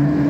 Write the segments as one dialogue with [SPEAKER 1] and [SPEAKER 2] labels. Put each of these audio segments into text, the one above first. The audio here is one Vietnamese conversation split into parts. [SPEAKER 1] Yeah.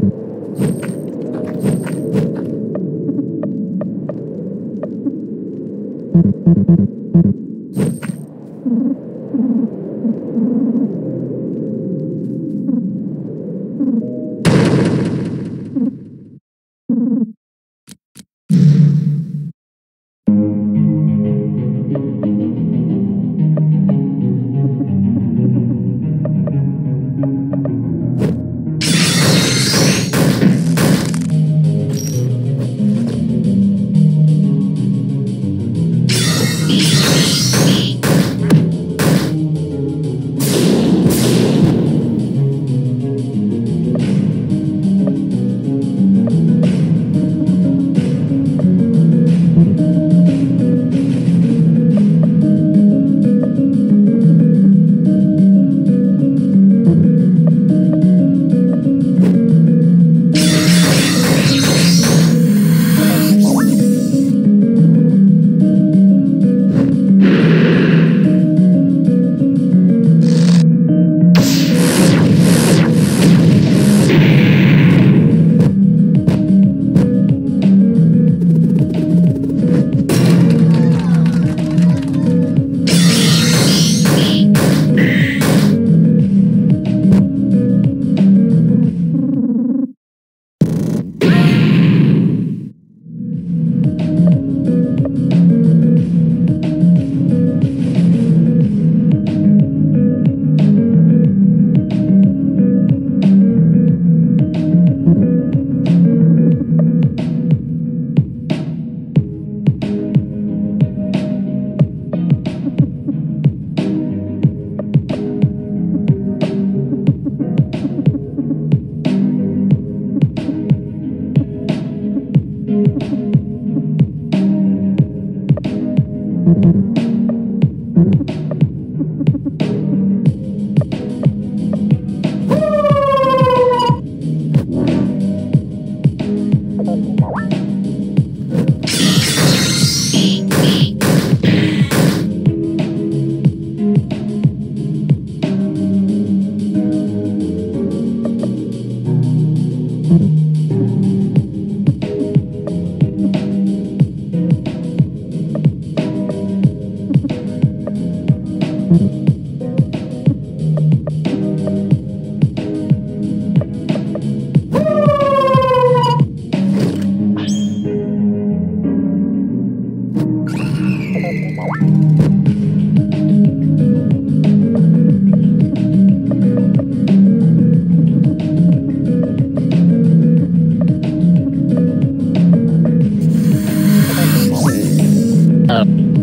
[SPEAKER 2] thank you up.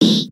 [SPEAKER 2] you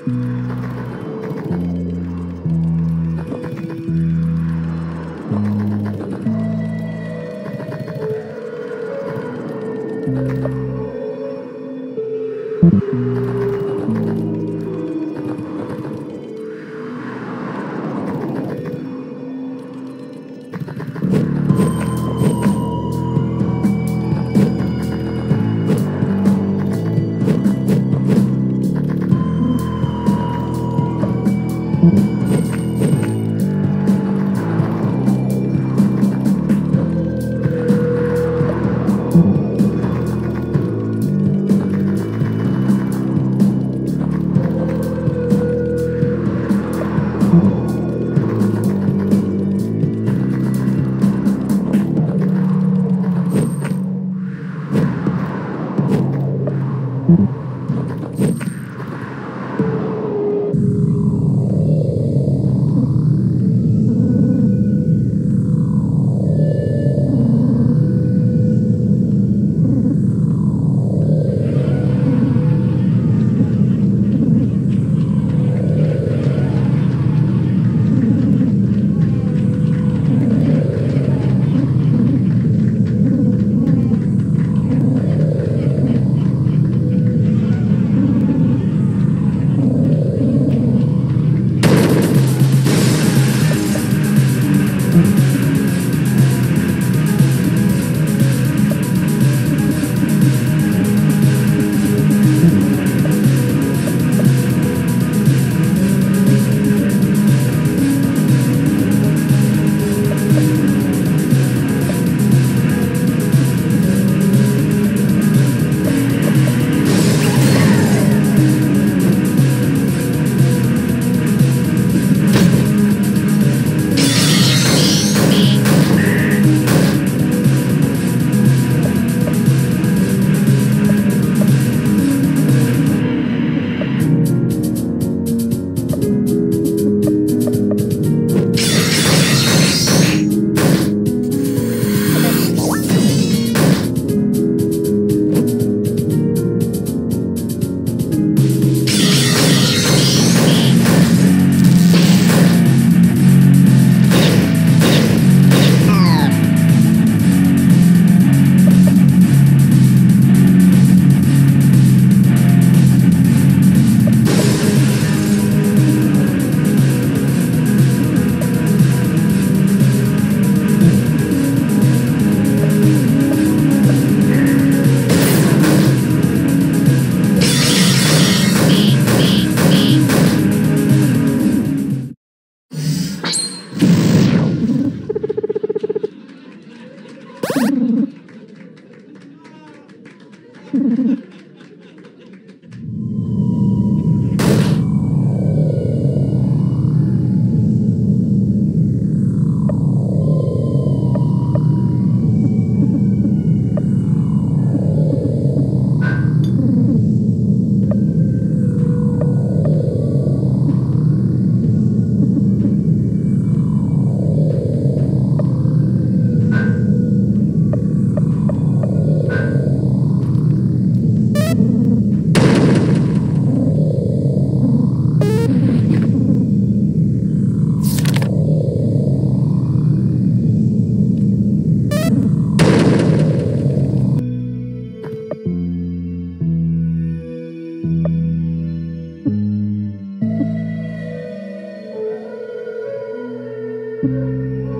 [SPEAKER 2] Mm-hmm. Thank you.